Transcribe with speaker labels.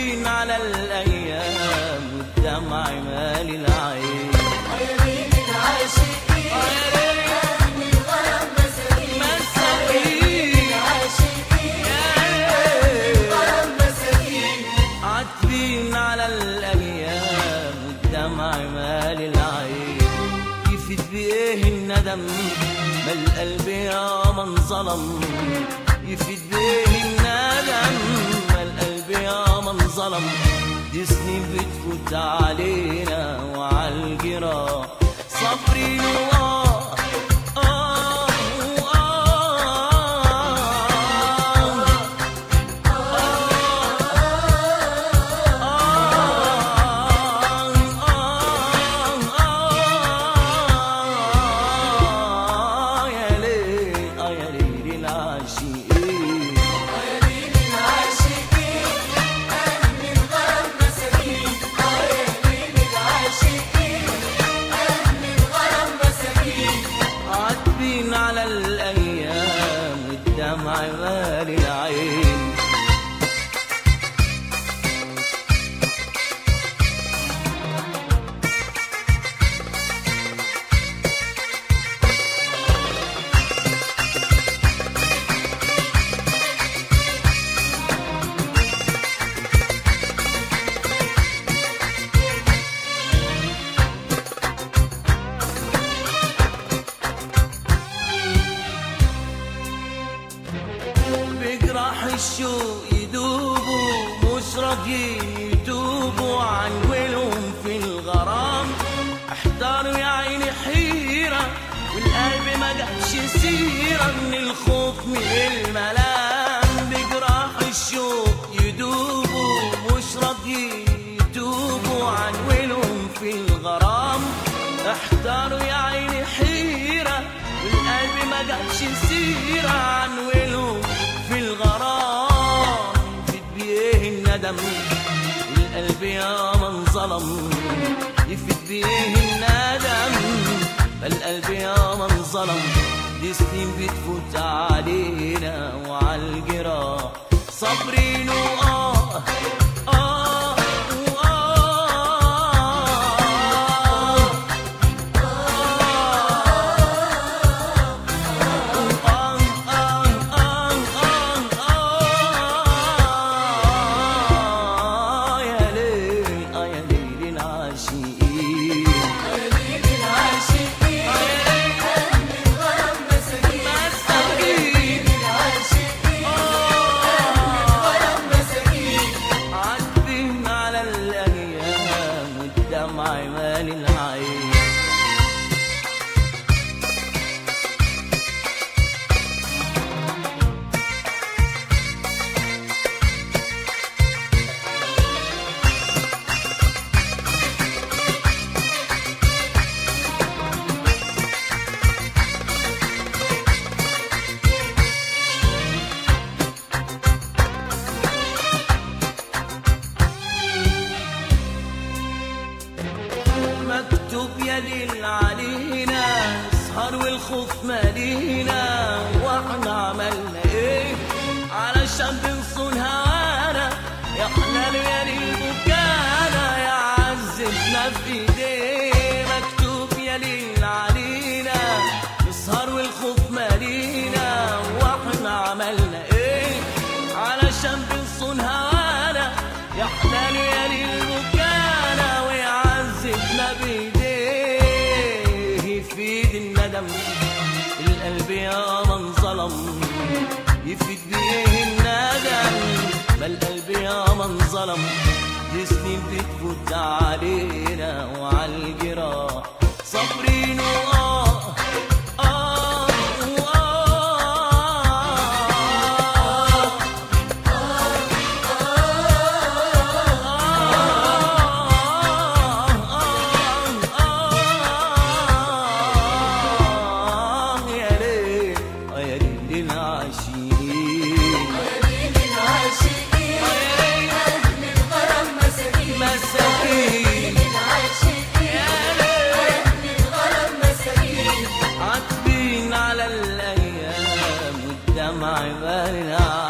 Speaker 1: عاتبين على الأيام والدمع مال العين.
Speaker 2: العاشقين العاشقين
Speaker 1: عاتبين على الأيام والدمع العين. يفيد بايه الندم ما القلب يا من ظلم. يفيد بايه الندم يا من ظلم. دي سنين بتفوت علينا وعلى والدمع الشوق يدوبوا مش راضيين يتوبوا عن ولهم في الغرام. احتاروا يا عيني حيرة والقلب ما جابش سيرة. من الخوف من الملام بجراح الشوق يدوبوا مش راضيين يتوبوا عن ولهم في الغرام. احتاروا يا عيني حيرة والقلب ما جابش سيرة. عن ظلم يفيد بيه الندم القلب يا من ظلم. دي سنين بتفوت علينا وعلى الجراح صابرين وآه مكتوب يا ليل علينا اسهر والخوف مالينا وإحنا عملنا إيه؟ علشان بنصون هوانا يا حلال يا ليل بكانا يا عزتنا في ايديه يا من ظلم. يفيد بيه الندم ما القلب يا من ظلم. دي سنين بتفوت علينا وعلى الجراح صابرين না